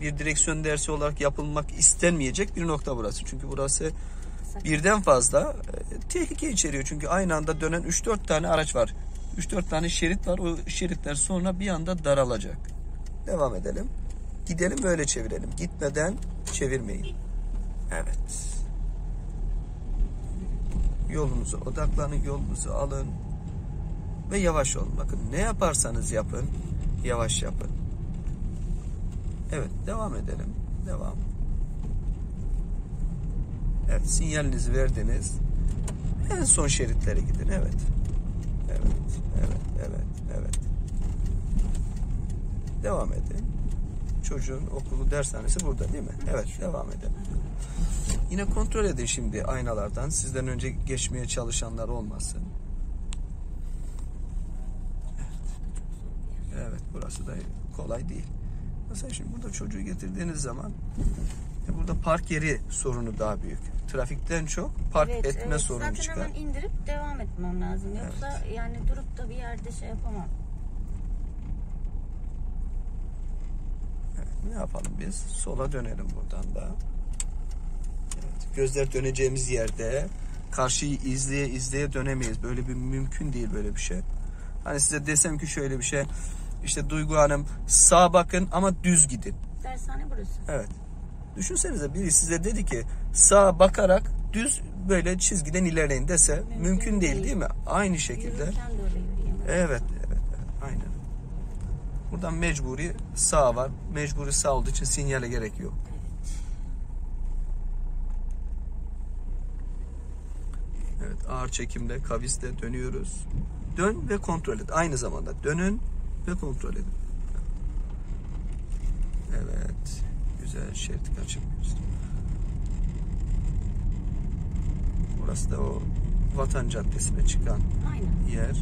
bir direksiyon dersi olarak yapılmak istenmeyecek bir nokta burası. Çünkü burası birden fazla e, tehlike içeriyor. Çünkü aynı anda dönen 3-4 tane araç var. 3-4 tane şerit var. O şeritler sonra bir anda daralacak. Devam edelim. Gidelim böyle çevirelim. Gitmeden çevirmeyin. Evet. Yolunuza odaklanın, yolunuzu alın ve yavaş olun. Bakın ne yaparsanız yapın, yavaş yapın. Evet, devam edelim. Devam. Evet, sinyalinizi verdiniz. En son şeritlere gidin. Evet. Evet, evet, evet, evet. Devam edin. Çocuğun okulu dershanesi burada değil mi? Evet, devam edelim. Yine kontrol edin şimdi aynalardan. Sizden önce geçmeye çalışanlar olmasın. Evet. Evet, burası da kolay değil. Mesela şimdi burada çocuğu getirdiğiniz zaman e, burada park yeri sorunu daha büyük. Trafikten çok park Evet, etme evet. sorunu Zaten çıkar. hemen indirip devam etmem lazım. Yoksa yani durup da bir yerde şey yapamam. Evet, ne yapalım biz? Sola dönelim buradan da. Evet, gözler döneceğimiz yerde karşıyı izleye izleye dönemeyiz. Böyle bir mümkün değil böyle bir şey. Hani size desem ki şöyle bir şey. İşte Duygu Hanım sağa bakın ama düz gidin. Dershane burası. Evet. Düşünsenize biri size dedi ki sağa bakarak düz böyle çizgiden ilerleyin dese mümkün, Mümkün değil değil. değil mi? Aynı şekilde. De. Evet, evet, aynen. Buradan mecburi sağ var. Mecburi sağ olduğu için sinyale gerek yok. Evet, ağır çekimde, kavisle dönüyoruz. Dön ve kontrol et. Aynı zamanda dönün ve kontrol edin. Evet, güzel şerit kaçırmıyoruz. Burası da o Vatan Caddesi'ne çıkan Aynen. yer.